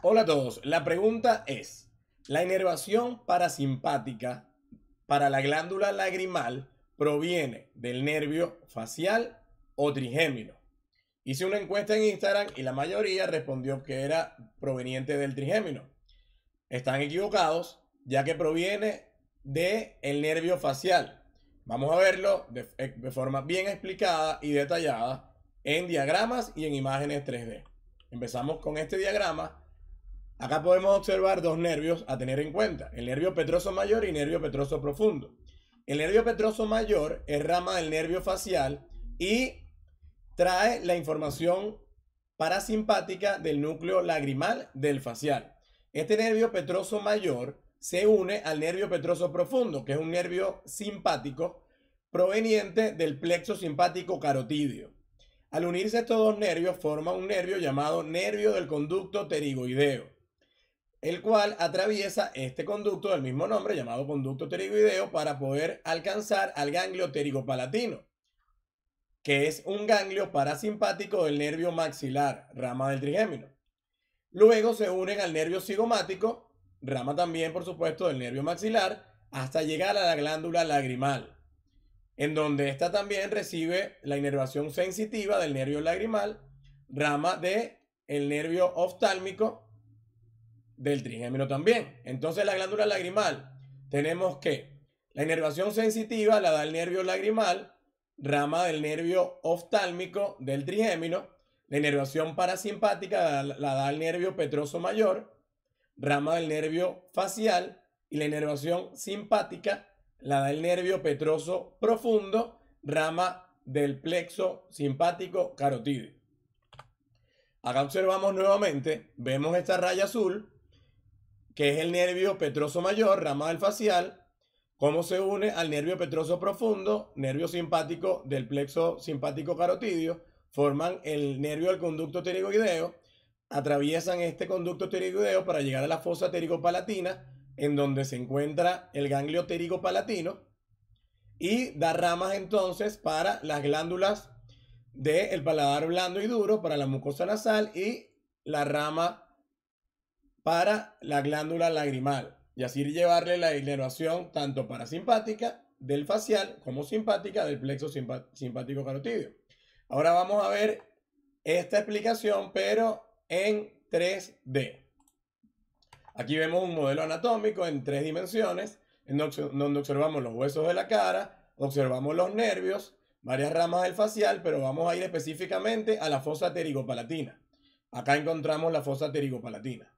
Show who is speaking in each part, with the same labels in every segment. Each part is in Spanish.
Speaker 1: Hola a todos. La pregunta es, ¿la inervación parasimpática para la glándula lagrimal proviene del nervio facial o trigémino? Hice una encuesta en Instagram y la mayoría respondió que era proveniente del trigémino. Están equivocados, ya que proviene del el nervio facial. Vamos a verlo de, de forma bien explicada y detallada en diagramas y en imágenes 3D. Empezamos con este diagrama Acá podemos observar dos nervios a tener en cuenta, el nervio petroso mayor y nervio petroso profundo. El nervio petroso mayor es rama del nervio facial y trae la información parasimpática del núcleo lagrimal del facial. Este nervio petroso mayor se une al nervio petroso profundo, que es un nervio simpático proveniente del plexo simpático carotidio. Al unirse estos dos nervios forma un nervio llamado nervio del conducto pterigoideo el cual atraviesa este conducto del mismo nombre llamado conducto pterigoideo para poder alcanzar al ganglio pterigopalatino, que es un ganglio parasimpático del nervio maxilar, rama del trigémino. Luego se unen al nervio cigomático, rama también por supuesto del nervio maxilar, hasta llegar a la glándula lagrimal, en donde esta también recibe la inervación sensitiva del nervio lagrimal, rama del el nervio oftálmico del trigémino también. Entonces la glándula lagrimal, tenemos que la inervación sensitiva la da el nervio lagrimal, rama del nervio oftálmico del trigémino, la inervación parasimpática la, da el nervio petroso mayor, rama del nervio facial, y la inervación simpática la da el nervio petroso profundo, rama del plexo simpático carotídeo. Acá observamos nuevamente, vemos esta raya azul, que es el nervio petroso mayor, rama del facial, cómo se une al nervio petroso profundo, nervio simpático del plexo simpático carotidio, forman el nervio del conducto pterigoideo, atraviesan este conducto pterigoideo para llegar a la fosa pterigopalatina, en donde se encuentra el ganglio pterigopalatino, y da ramas entonces para las glándulas del paladar blando y duro, para la mucosa nasal y la rama para la glándula lagrimal y así llevarle la inervación tanto parasimpática del facial como simpática del plexo simpático carotidio. Ahora vamos a ver esta explicación pero en 3D. Aquí vemos un modelo anatómico en tres dimensiones en donde observamos los huesos de la cara, observamos los nervios, varias ramas del facial, pero vamos a ir específicamente a la fosa pterigopalatina. Acá encontramos la fosa pterigopalatina.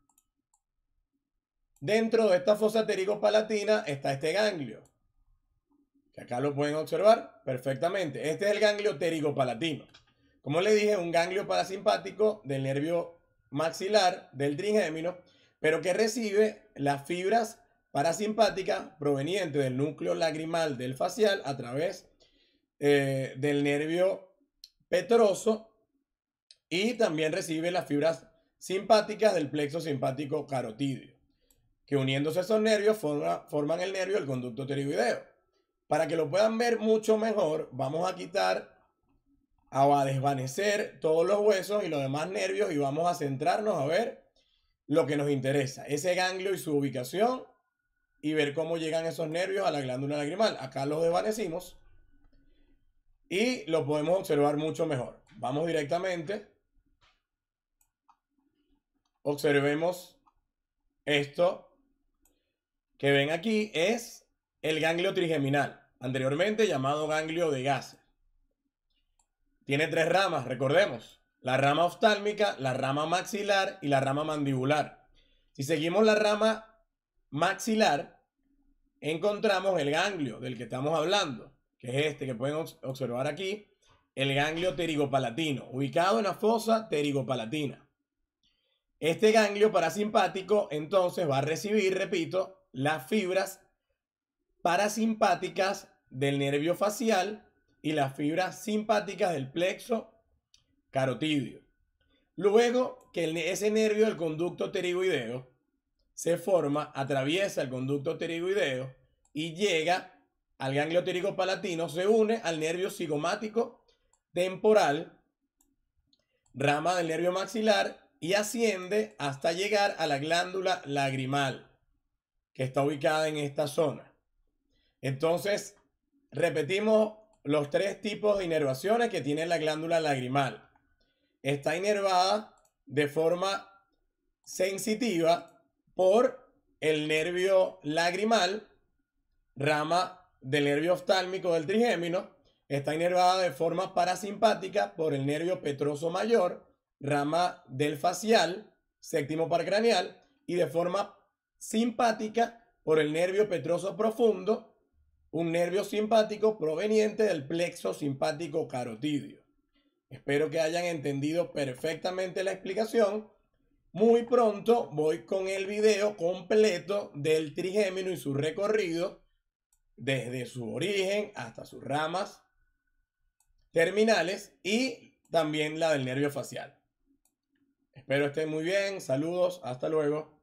Speaker 1: Dentro de esta fosa pterigopalatina está este ganglio. Que acá lo pueden observar perfectamente. Este es el ganglio pterigopalatino. Como le dije, un ganglio parasimpático del nervio maxilar del trigémino, pero que recibe las fibras parasimpáticas provenientes del núcleo lagrimal del facial a través eh, del nervio petroso y también recibe las fibras simpáticas del plexo simpático carotidio que uniéndose esos nervios forman el nervio del conducto pterigoideo. Para que lo puedan ver mucho mejor, vamos a quitar o a desvanecer todos los huesos y los demás nervios y vamos a centrarnos a ver lo que nos interesa, ese ganglio y su ubicación y ver cómo llegan esos nervios a la glándula lagrimal. Acá los desvanecimos y lo podemos observar mucho mejor. Vamos directamente. Observemos esto que ven aquí es el ganglio trigeminal, anteriormente llamado ganglio de gases. Tiene tres ramas, recordemos. La rama oftálmica, la rama maxilar y la rama mandibular. Si seguimos la rama maxilar, encontramos el ganglio del que estamos hablando, que es este que pueden observar aquí, el ganglio pterigopalatino, ubicado en la fosa pterigopalatina. Este ganglio parasimpático entonces va a recibir, repito, las fibras parasimpáticas del nervio facial y las fibras simpáticas del plexo carotidio. Luego que ese nervio del conducto pterigoideo se forma, atraviesa el conducto pterigoideo y llega al ganglio pterigopalatino, se une al nervio cigomático temporal, rama del nervio maxilar y asciende hasta llegar a la glándula lagrimal, que está ubicada en esta zona. Entonces, repetimos los tres tipos de inervaciones que tiene la glándula lagrimal. Está inervada de forma sensitiva por el nervio lagrimal, rama del nervio oftálmico del trigémino. Está inervada de forma parasimpática por el nervio petroso mayor, rama del facial, séptimo par craneal, y de forma simpática por el nervio petroso profundo, un nervio simpático proveniente del plexo simpático carotidio. Espero que hayan entendido perfectamente la explicación. Muy pronto voy con el video completo del trigémino y su recorrido desde su origen hasta sus ramas terminales y también la del nervio facial. Espero estén muy bien. Saludos. Hasta luego.